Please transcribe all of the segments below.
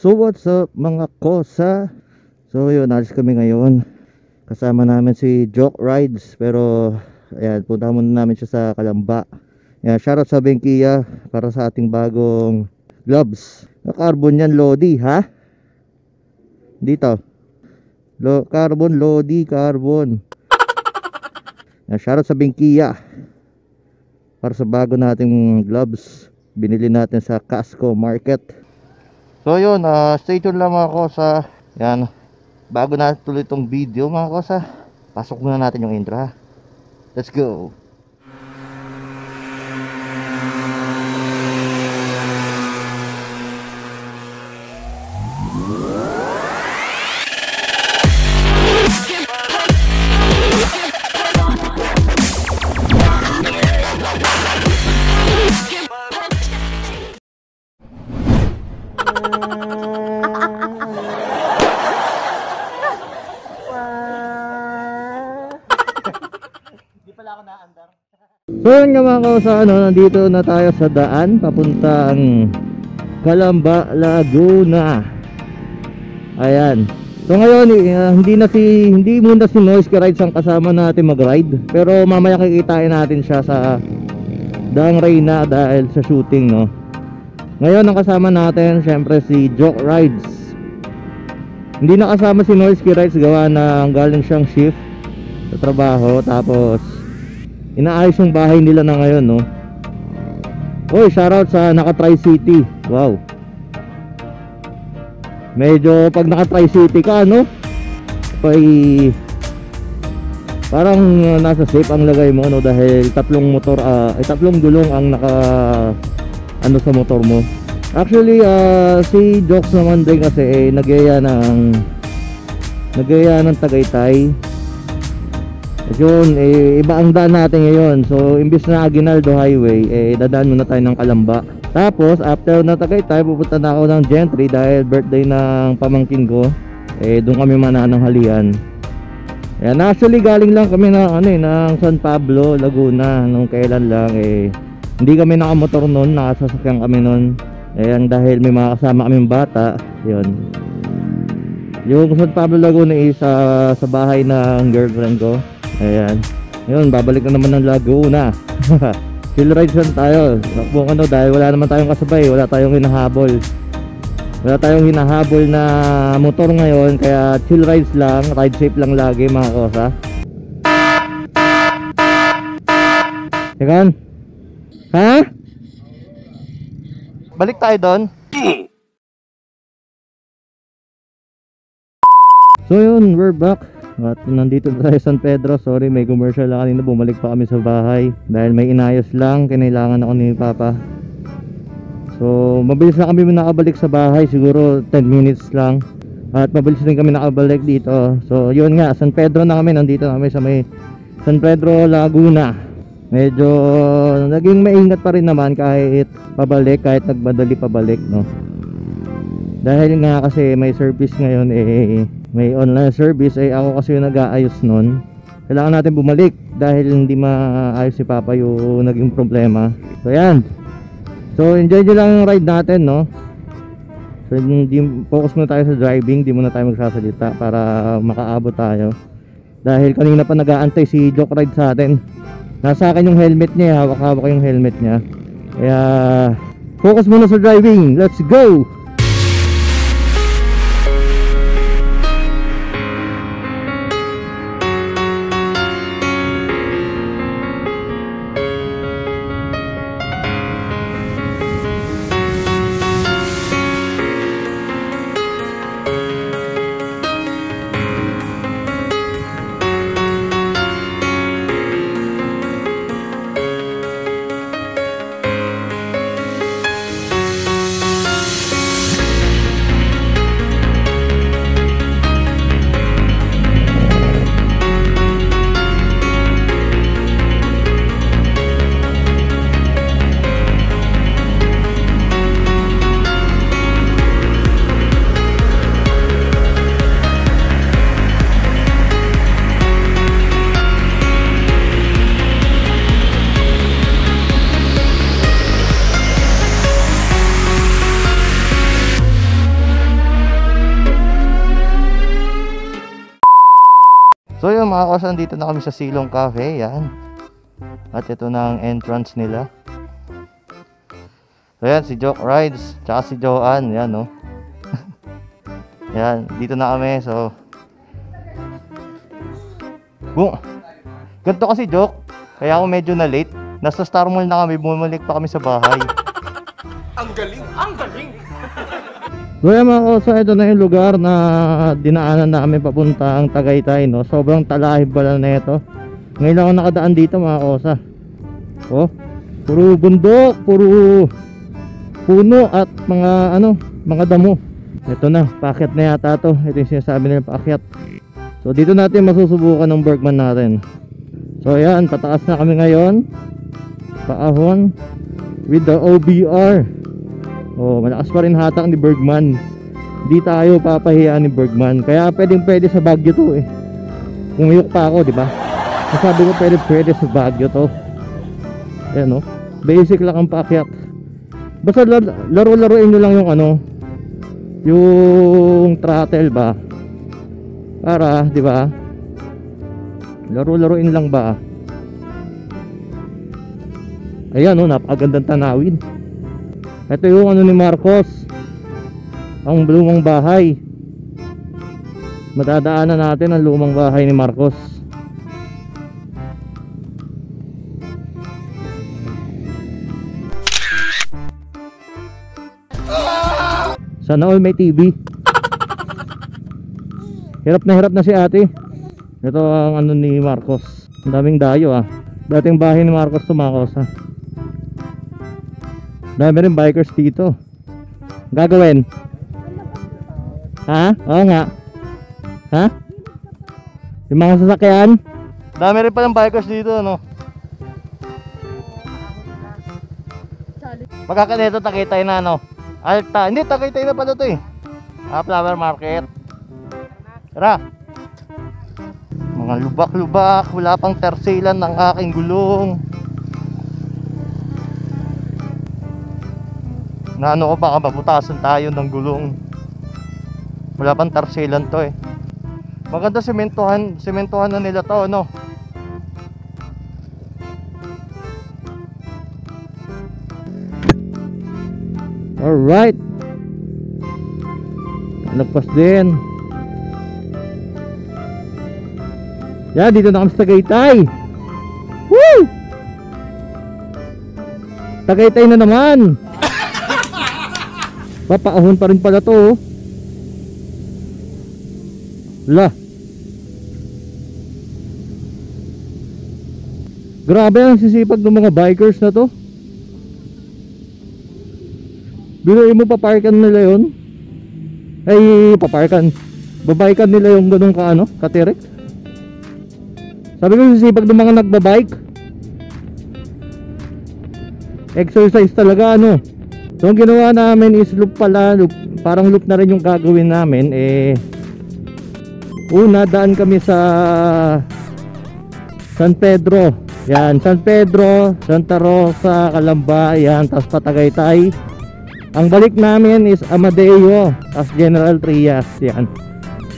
So what's up mga kosa. So yun alis kami ngayon. Kasama namin si Joke Rides Pero ayan punta muna namin siya sa Kalamba. Ayan shoutout sa Benkia Para sa ating bagong gloves. Na carbon yan Lodi ha? Dito. Lo, Carbon Lodi carbon. Ayan shoutout sa Benkia Para sa bago nating gloves. Binili natin sa Casco Market So yun, uh, stay tuned lang mga kosa. Yan. Bago na tuloy itong video mga kosa, pasok muna natin yung intro ha. Let's go. Mga kausa, ano, nandito na tayo sa daan papuntang Calamba, Laguna. Ayan. So ngayon, uh, hindi na si hindi muna si Noise Rides ang kasama natin mag-ride, pero mamaya kikitain natin siya sa Dang Reyna dahil sa shooting, no. Ngayon ang kasama natin, syempre si Joke Rides. Hindi na kasama si Noise Rides gawa na galing siyang shift sa trabaho tapos inaayos yung bahay nila na ngayon no Oy, shoutout sa naka Tri City. Wow. Medyo pag naka Tri City ka no, pay parang uh, nasa safe ang lagay mo no dahil tatlong motor uh, ay tatlong gulong ang naka ano sa motor mo. Actually, uh, si Jokes naman din kasi eh, nagyaya ng nagyaya ng Tagaytay yun, eh, iba ang daan natin ngayon. So, imbis na Aguinaldo Highway, eh, dadaan muna tayo ng Kalamba. Tapos, after na Tagaytay, pupunta na ako ng Gentry dahil birthday ng pamangkin ko. Eh, doon kami manananghalian. Ayan, actually, galing lang kami ng, ano, eh, ng San Pablo, Laguna, nung kailan lang, eh, hindi kami nakamotor noon, nakasasakyan kami noon. Ayan, dahil may mga kasama kaming bata, yun. Yung San Pablo Laguna is uh, sa bahay ng girlfriend ko. Ayan. Ngayon, babalik na naman ng Laguna. Chill rides lang tayo. Kung ano, dahil wala naman tayong kasabay, wala tayong hinahabol. Wala tayong hinahabol na motor ngayon, kaya chill rides lang, ride safe lang lagi mga kosa. Tekan? Ha? Balik tayo doon. So yun, we're back. At nandito tayo sa San Pedro. Sorry, may commercial lang kanina. Bumalik pa kami sa bahay. Dahil may inayos lang. Kinailangan ako ni Papa. So, mabilis na kami nakabalik sa bahay. Siguro 10 minutes lang. At mabilis din kami nakabalik dito. So, yun nga. San Pedro na kami. Nandito na kami sa may San Pedro, Laguna. Medyo naging maingat pa rin naman kahit pabalik. Kahit nagbadali pabalik, no. Dahil nga kasi may service ngayon eh may online service. Ay ako kasi yung nag-aayos nun. Kailangan natin bumalik dahil hindi maayos si Papa yung naging problema. So yan so enjoy nyo lang yung ride natin no? So hindi, focus muna tayo sa driving. Di muna tayo magsasalita para makaabot tayo. Dahil kanina pa nag-aantay si Joke Ride sa atin. Nasa akin yung helmet niya. Hawak-hawak yung helmet niya. Kaya focus muna sa driving. Let's go mga kosa, dito na kami sa Silong Cafe, yan. At ito na ang entrance nila. So yan, si Joke Rides, tsaka si Joanne, yan no. yan, dito na kami, so. Bung, ganito kasi Joke, kaya ako medyo na late. Nasa Star Mall na kami, bumalik pa kami sa bahay. Ang galing! Ang galing! Yan mga kosa, ito na yung lugar na dinaanan namin papunta ang Tagaytay, no? Sobrang talahib pala na ito. Ngayon lang ako nakadaan dito mga kosa. Oh, puro bundok, puro puno at mga ano, mga damo. Ito na, paakyat na yata to. Ito yung sinasabi nila paakyat. So dito natin masusubukan ng Bergman natin. So yan, pataas na kami ngayon. Paahon with the OBR. Oh, malakas pa rin hatak ni Bergman. Hindi tayo papahiya ni Bergman. Kaya pwedeng pwede sa Baguio to eh. Pumiyok pa ako, di ba? Sabi ko pwede pwede sa Baguio to. Ayan oh. Basic lang ang paakyat. Basta lar- laro-laruin nyo lang yung ano, yung throttle ba? Para, di ba? Laro-laruin lang ba? Ayan oh, napakagandang tanawin. Ito yung ano ni Marcos. Ang lumang bahay. Madadaanan natin ang lumang bahay ni Marcos. Sana all may TV. Hirap na hirap na si ate. Ito ang ano ni Marcos. Ang daming dayo ah. Dating bahay ni Marcos to Marcos ha. Dami rin bikers dito. Gagawin? Ha? Oo nga. Ha? Yung mga sasakyan? Dami rin palang bikers dito, no? Pagkakanito, Takitay na, no? Alta. Hindi, Takitay na pala to eh. Ah, flower market. Tara. Mga lubak-lubak. Wala pang tersilan ng aking gulong. Na ano ko baka mabutasan tayo ng gulong. Wala pang tarsilan to eh. Maganda sementohan sementohan na nila to ano? Alright nagpas din. Yan dito na kami sa Tagaytay. Woo! Tagaytay na naman Papaahon pa rin pala to oh. La. Grabe ang sisipag ng mga bikers na to. Biruin mo paparkan nila yon Ay paparkan. Babaykan nila yung ganun ka ano Katirik Sabi ko sisipag ng mga nagbabike. Exercise talaga ano So ang ginawa namin is loop pala, loop, parang loop na rin yung gagawin namin eh una daan kami sa San Pedro. Yan, San Pedro, Santa Rosa, Calamba, yan, tapos Patagaytay. Ang balik namin is Amadeo, tapos General Trias, yan.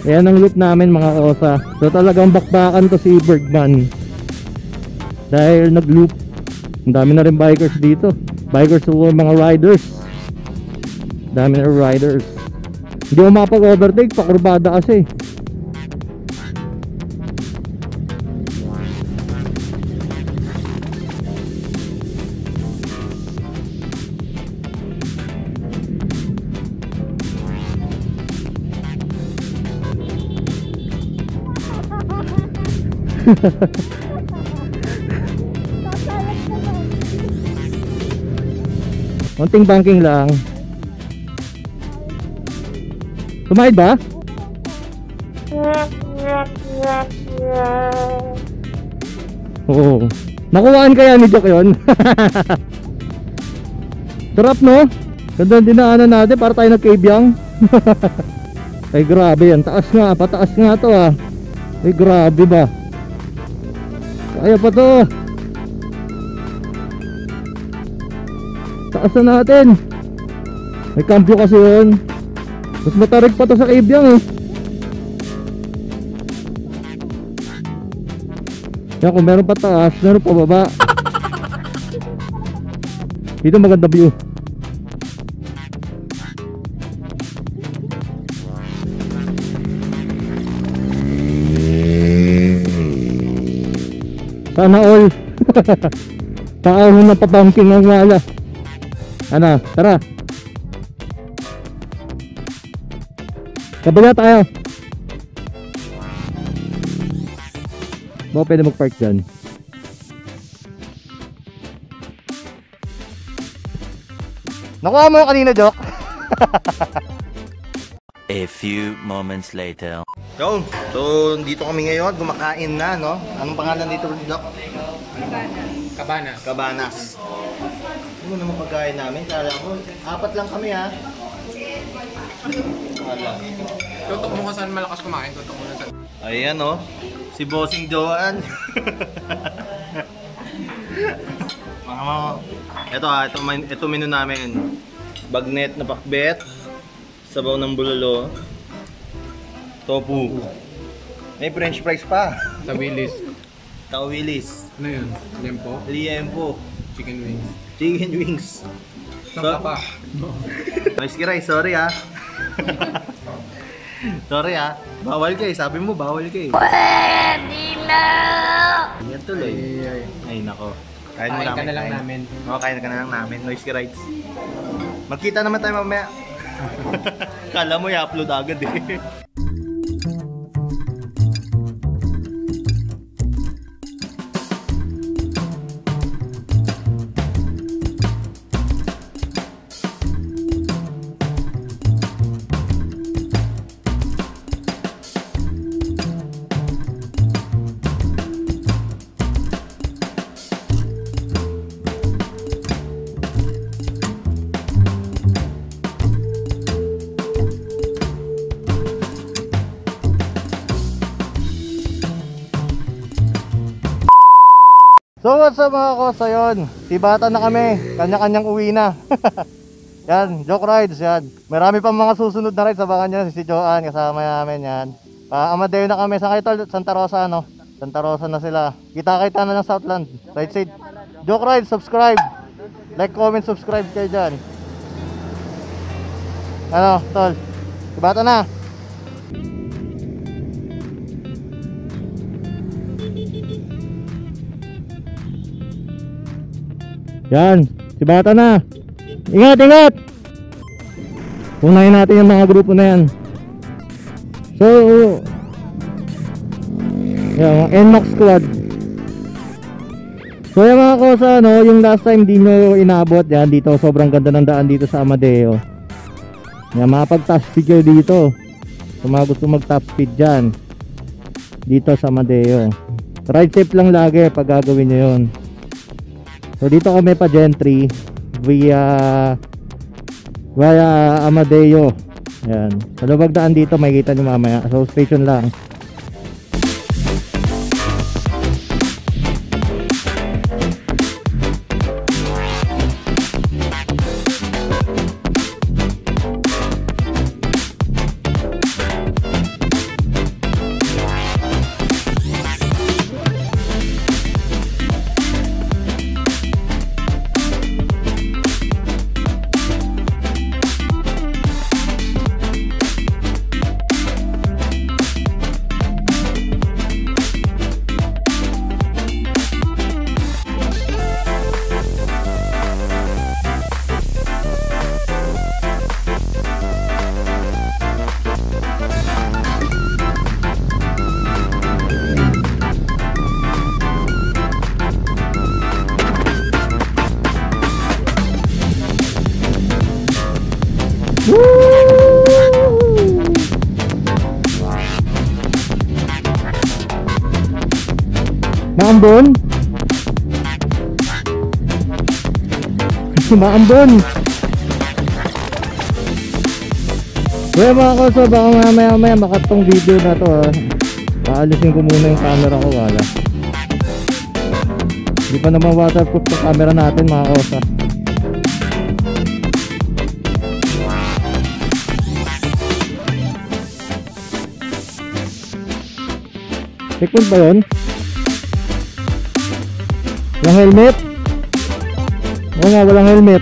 Yan ang loop namin mga kosa. So talagang bakbakan to si Bergman. Dahil nag-loop. Ang dami na rin bikers dito. Bikers o mga riders. Dami na riders. Hindi ko mapag-overtake, pakurbada kasi. Konting banking lang. Tumayad ba? Oo. Nakuhaan kaya ni Joke yun? Sarap no? Ganda dinaanan natin para tayo nagkaibyang. Ay grabe yan. Taas nga. Pataas nga to ah. Ay grabe ba? Kaya pa to. Taas na natin. May kampyo kasi yun. Mas matarik pa to sa kaibyang eh. Yan, kung meron pa taas, meron pa baba. Dito maganda view. Sana all. Paahon na papangking ang wala. Ano, tara. Kabila tayo. Baka pwede mag-park dyan. Nakuha mo yung kanina, Jok? A few moments later. So, so dito kami ngayon, gumakain na, no? Anong pangalan dito, Doc? Kabana. Cabanas. Ano naman pagkain namin? Kala ko, apat lang kami, ha? Kala. Tutok mo kung saan malakas kumain. Tutok mo na saan. Ayan, no? Si Bossing Joan. Mga mga... Ito, ha? Ito, men- ito menu namin. Bagnet na pakbet. Sabaw ng bulalo. Tofu. May french fries pa. Sa Willis. Tawilis. Ano yun? Lempo? Liempo. Chicken wings. Chicken wings. Nang pa. Nice rice, sorry ah. sorry ah. Bawal ka eh. Sabi mo, bawal ka eh. Pwede na! Yan tuloy. Ay, ay. Ay, nako. Kain mo Kain ka na lang kain. namin. Oo, kain ka na lang namin. Noisy rides. Magkita naman tayo mamaya. Kala mo, i-upload agad eh. What's up mga kosa yun? Tibata na kami, kanya-kanyang uwi na. yan, joke rides yan. Marami pang mga susunod na rides, abangan nyo si Joanne kasama namin yan. Pa Amadeo na kami, sa kayo tol? Santa Rosa ano? Santa Rosa na sila. Kita-kita na ng Southland. Right side. Joke rides, subscribe. Like, comment, subscribe kayo dyan. Ano, tol? Tibata na. Yan, si Bata na. Ingat, ingat! Unahin natin yung mga grupo na yan. So, yan, NMAX squad. So yung mga kosa, no, yung last time di nyo inabot, yan dito, sobrang ganda ng daan dito sa Amadeo. Yan, makapag top speed kayo dito. Kung mga gusto mag top speed dyan, dito sa Amadeo. Ride safe lang lagi pag gagawin nyo yun. So dito kami pa Gentry via via Amadeo. Yan. Sa lubag daan dito makikita niyo mamaya. So station lang. Maambon? Maambon! Kaya mga koso, baka mamaya maya makatong video na to ha. Paalisin ko muna yung camera ko, wala. Hindi pa naman waterproof yung camera natin mga kosa. Checkpoint ba yun? Walang helmet? Oo nga, walang helmet.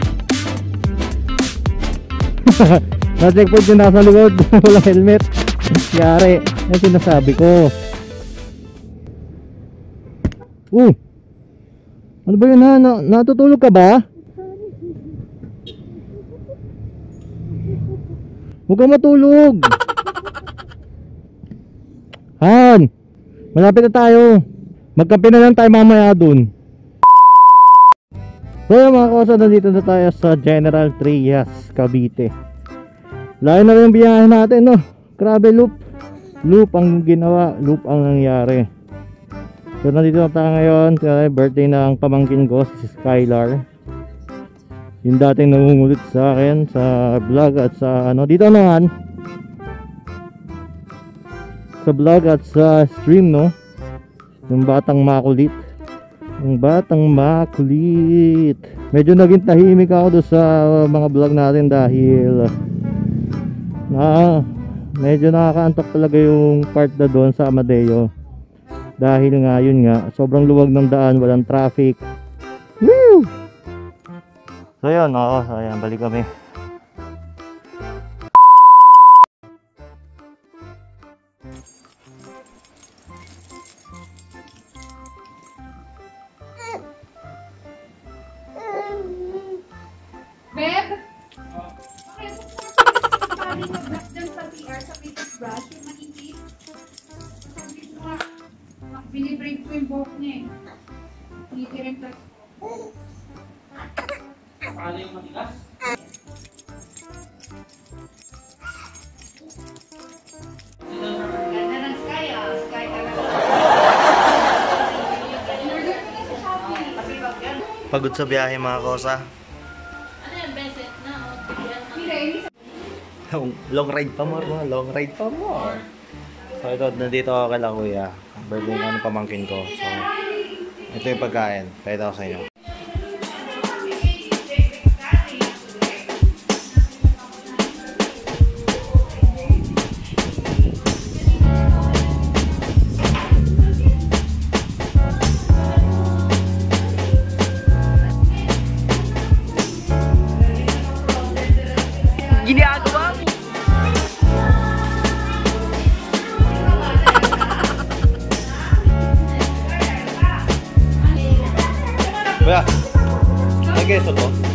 Na-checkpoint yung nasa likod. walang helmet. Yari. Yan sinasabi ko. Uh! Ano ba yun ha? Na natutulog ka ba? Huwag kang matulog. Han! Malapit na tayo. Magkampi na lang tayo mamaya dun. So yun mga kosa, nandito na tayo sa General Trias, Cavite. Layo na rin yung biyahe natin, no? Grabe loop. Loop ang ginawa, loop ang nangyari. So nandito na tayo ngayon, birthday ng pamangkin ko, si Skylar. Yung dating nangungulit sa akin sa vlog at sa ano, dito naman. Sa vlog at sa stream, no? Yung batang makulit. Yung batang makulit. Medyo naging tahimik ako doon sa mga vlog natin dahil na medyo nakakaantok talaga yung part na doon sa Amadeo. Dahil nga yun nga, sobrang luwag ng daan, walang traffic. Woo! So yun, oo, so ayan, balik kami. Pagod sa biyahe mga kosa. Mira, ini sa Long, long ride pa more, mga long ride pa more. So ito, nandito ako kala kuya. Birthday ng pamangkin ko. So, ito yung pagkain. Pakita ko sa inyo. Kuya, may keso to? Ito?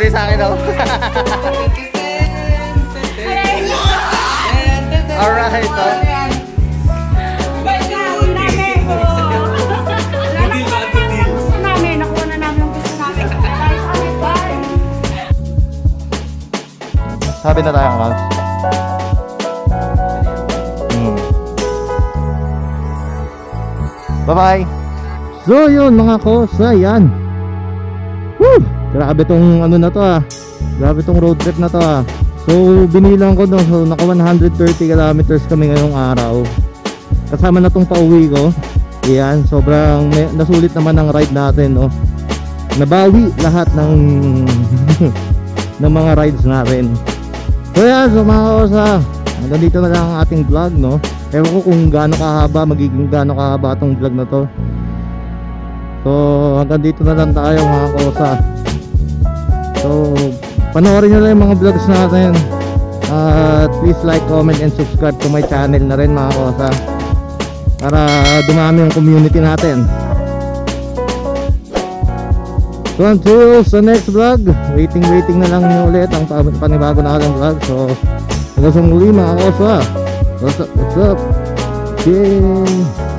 Ito sa akin daw. Alright, oh. okay, bye! Sabi na tayo, Mams. Hmm. Bye-bye! So yun mga kosa, yan. Grabe tong ano na to ah. Grabe tong road trip na to ah. So binilang ko no, so naka 130 kilometers kami ngayong araw. Kasama na tong pauwi ko. Yan, sobrang may, nasulit naman ang ride natin no. Nabawi lahat ng ng mga rides natin. So yan, so mga kosa, hanggang dito na lang ang ating vlog, no? Ewan ko kung gaano kahaba, magiging gaano kahaba itong vlog na to. So, hanggang dito na lang tayo mga kosa. So, panoorin nyo lang yung mga vlogs natin. At please like, comment, and subscribe to my channel na rin mga kosa. Para dumami yung community natin. So until sa next vlog, waiting waiting na lang nyo ulit ang pa- panibago natin vlog. So hanggang sa muli mga kosa. What's up? What's up? Yay!